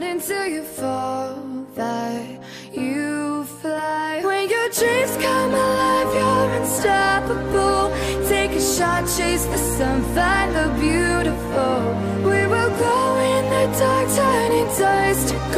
Until you fall that you fly. When your dreams come alive, you're unstoppable. Take a shot, chase the sun, find the beautiful. We will glow in the dark, turning dust to gold,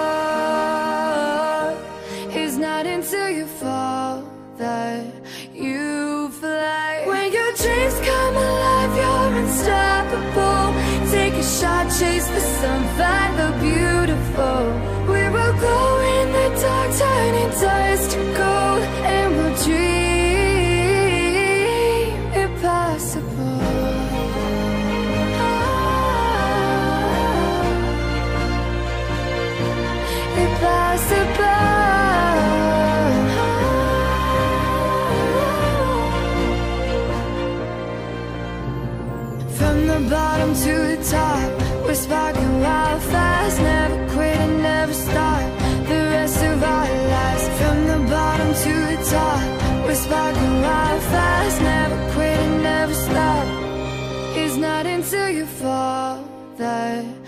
Chase the sun, find the beautiful. We will glow in the dark, turning dust to gold, and we'll dream impossible. Ah, impossible. From the bottom to the top, we're sparking wild fast. Never quit and never stop. The rest of our lives. From the bottom to the top, we're sparking wild fast. Never quit and never stop. It's not until you fall that